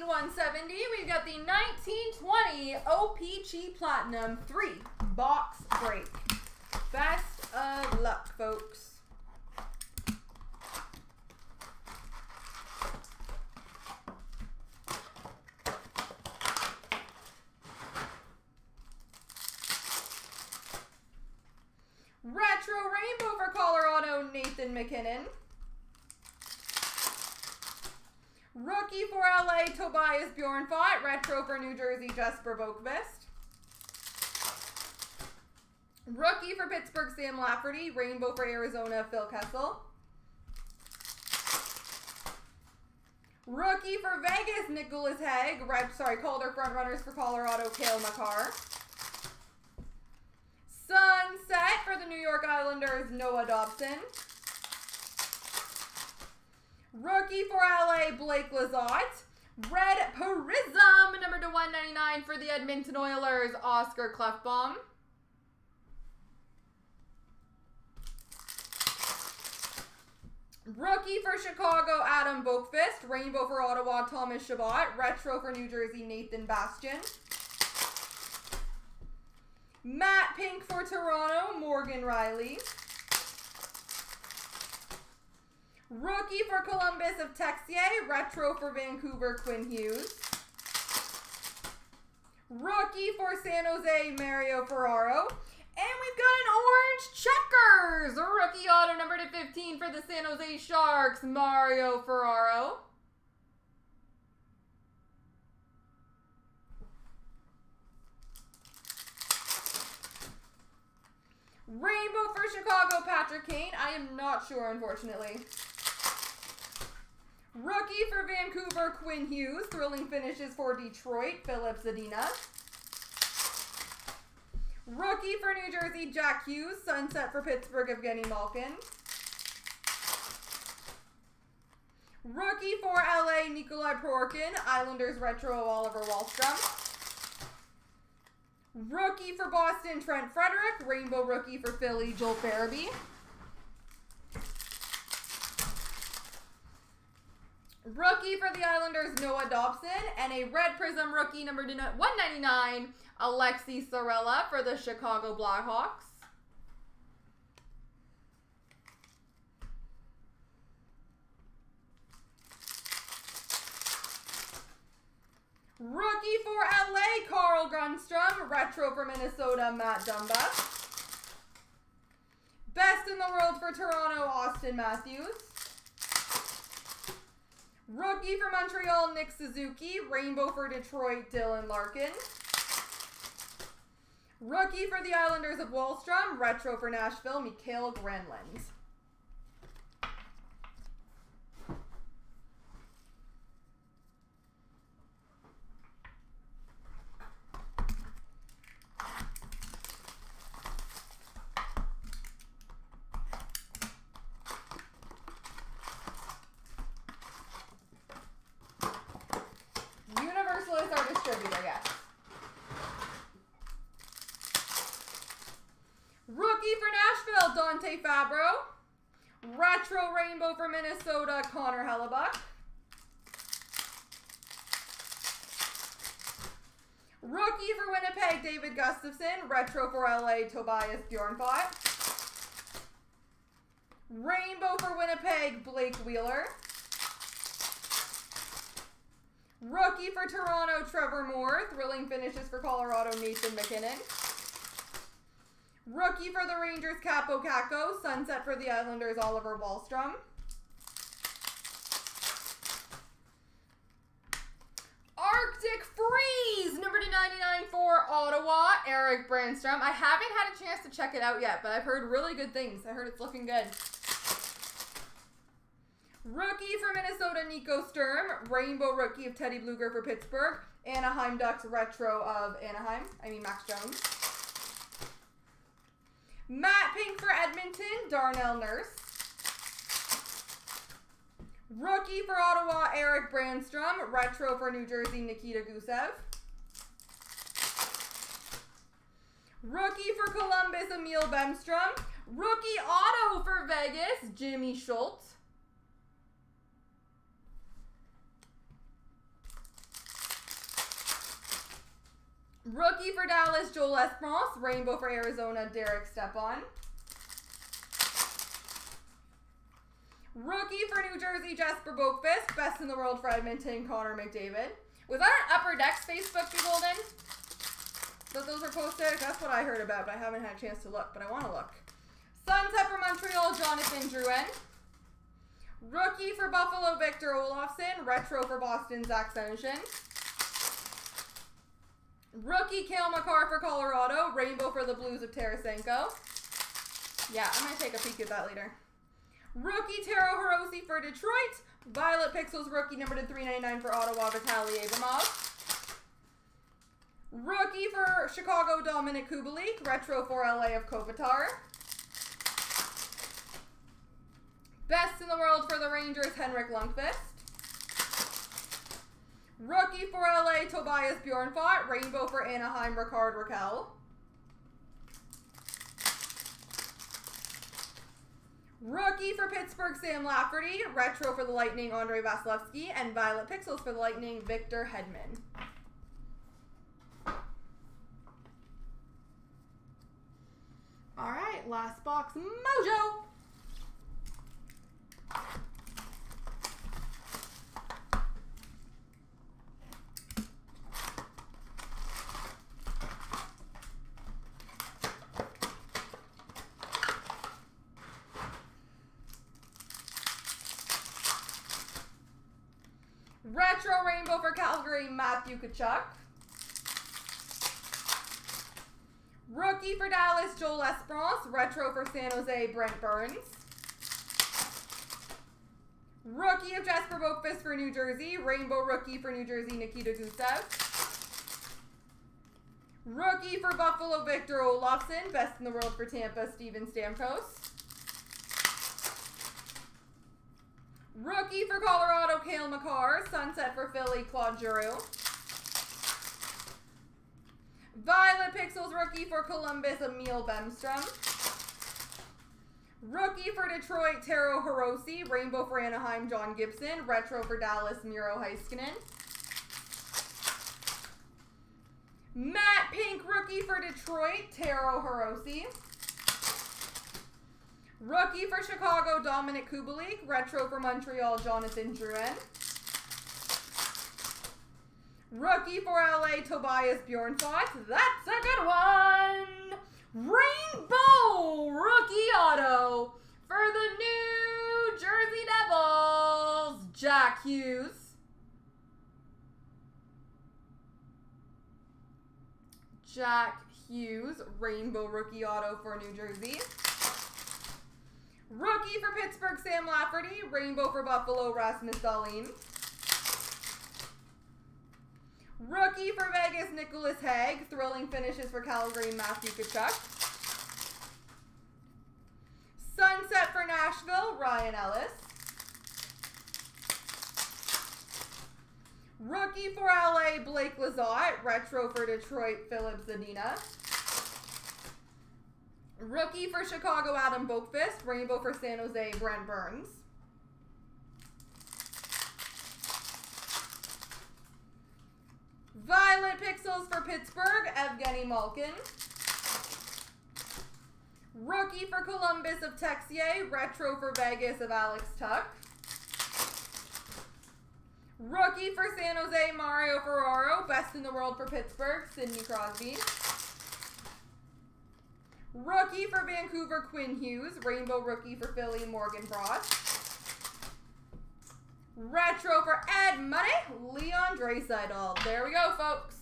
14 170. We've got the 1920 OPC Platinum 3 box break. Best of luck, folks. Retro Rainbow for Colorado, Nathan MacKinnon. Rookie for LA, Tobias Bjornfot. Retro for New Jersey, Jesper Boqvist. Rookie for Pittsburgh, Sam Lafferty. Rainbow for Arizona, Phil Kessel. Rookie for Vegas, Nicolas Hague. Red, sorry, Calder frontrunners for Colorado, Cale Makar. Sunset for the New York Islanders, Noah Dobson. Rookie for LA, Blake Lizotte. Red Prism, number to 199 for the Edmonton Oilers, Oscar Klefbom. Rookie for Chicago, Adam Boqvist. Rainbow for Ottawa, Thomas Chabot. Retro for New Jersey, Nathan Bastian. Matte Pink for Toronto, Morgan Rielly. Rookie for Columbus of Texier. Retro for Vancouver, Quinn Hughes. Rookie for San Jose, Mario Ferraro. And we've got an orange checkers. Rookie auto number to 15 for the San Jose Sharks, Mario Ferraro. Rainbow for Chicago, Patrick Kane. I am not sure, unfortunately. Rookie for Vancouver, Quinn Hughes. Thrilling finishes for Detroit, Filip Zadina. Rookie for New Jersey, Jack Hughes. Sunset for Pittsburgh, Evgeny Malkin. Rookie for LA, Nikolai Prokhorkin. Islanders Retro, Oliver Wahlstrom. Rookie for Boston, Trent Frederic. Rainbow rookie for Philly, Joel Farabee. Rookie for the Islanders, Noah Dobson. And a Red Prism rookie, number 199, Alexi Sorella for the Chicago Blackhawks. Rookie for LA, Carl Grundstrom. Retro for Minnesota, Matt Dumba. Best in the world for Toronto, Auston Matthews. Rookie for Montreal, Nick Suzuki. Rainbow for Detroit, Dylan Larkin. Rookie for the Islanders of Wahlstrom. Retro for Nashville, Mikael Granlund. Fabbro. Retro Rainbow for Minnesota, Connor Hellebuyck. Rookie for Winnipeg, David Gustafsson. Retro for LA, Tobias Bjornfot. Rainbow for Winnipeg, Blake Wheeler. Rookie for Toronto, Trevor Moore. Thrilling finishes for Colorado, Nathan MacKinnon. Rookie for the Rangers, Kaapo Kakko. Sunset for the Islanders, Oliver Wahlstrom. Arctic Freeze, number to 99 for Ottawa, Erik Brannstrom. I haven't had a chance to check it out yet, but I've heard really good things. I heard it's looking good. Rookie for Minnesota, Nico Sturm. Rainbow rookie of Teddy Blueger for Pittsburgh. Anaheim Ducks retro of Anaheim. I mean Max Jones. Matte Pink for Edmonton, Darnell Nurse. Rookie for Ottawa, Erik Brannstrom. Retro for New Jersey, Nikita Gusev. Rookie for Columbus, Emil Bemstrom. Rookie auto for Vegas, Jimmy Schuldt. Rookie for Dallas, Joel L'Esperance. Rainbow for Arizona, Derek Stepan. Rookie for New Jersey, Jesper Boqvist. Best in the world for Edmonton, Connor McDavid. Was that an Upper Decks Facebook, you Golden? That those were posted? That's what I heard about, but I haven't had a chance to look, but I want to look. Sunset for Montreal, Jonathan Drouin. Rookie for Buffalo, Victor Olofsson. Retro for Boston, Zach Senyshyn. Rookie Cale Makar for Colorado. Rainbow for the Blues of Tarasenko. Yeah, I'm going to take a peek at that later. Rookie Taro Hirose for Detroit. Violet Pixels rookie number to 399 for Ottawa, Vitaly Abramov. Rookie for Chicago, Dominik Kubalik. Retro for LA of Kopitar. Best in the world for the Rangers, Henrik Lundqvist. Rookie for LA, Tobias Bjornfot. Rainbow for Anaheim, Rickard Rakell. Rookie for Pittsburgh, Sam Lafferty. Retro for the Lightning, Andrei Vasilevskiy. And Violet Pixels for the Lightning, Victor Hedman. All right, last box, Mojo. Retro Rainbow for Calgary, Matthew Tkachuk. Rookie for Dallas, Joel L'Esperance. Retro for San Jose, Brent Burns. Rookie of Jesper Boqvist for New Jersey. Rainbow Rookie for New Jersey, Nikita Gusev. Rookie for Buffalo, Victor Olofsson. Best in the world for Tampa, Steven Stamkos. Rookie for Colorado, Cale Makar. Sunset for Philly, Claude Giroux. Violet Pixels rookie for Columbus, Emil Bemstrom. Rookie for Detroit, Taro Hirose. Rainbow for Anaheim, John Gibson. Retro for Dallas, Miro Heiskanen. Matte Pink rookie for Detroit, Taro Hirose. Rookie for Chicago, Dominik Kubalik. Retro for Montreal, Jonathan Drouin. Rookie for LA, Tobias Bjornfot. That's a good one. Rainbow rookie auto for the New Jersey Devils, Jack Hughes. Jack Hughes, rainbow rookie auto for New Jersey. Rookie for Pittsburgh, Sam Lafferty. Rainbow for Buffalo, Rasmus Dahlin. Rookie for Vegas, Nicolas Hague. Thrilling finishes for Calgary, Matthew Tkachuk. Sunset for Nashville, Ryan Ellis. Rookie for LA, Blake Lizotte. Retro for Detroit, Filip Zadina. Rookie for Chicago, Adam Boqvist. Rainbow for San Jose, Brent Burns. Violet Pixels for Pittsburgh, Evgeny Malkin. Rookie for Columbus of Texier. Retro for Vegas of Alex Tuch. Rookie for San Jose, Mario Ferraro. Best in the world for Pittsburgh, Sidney Crosby. Rookie for Vancouver, Quinn Hughes. Rainbow rookie for Philly, Morgan Frost. Retro for Edmonton, Leon Draisaitl. There we go, folks.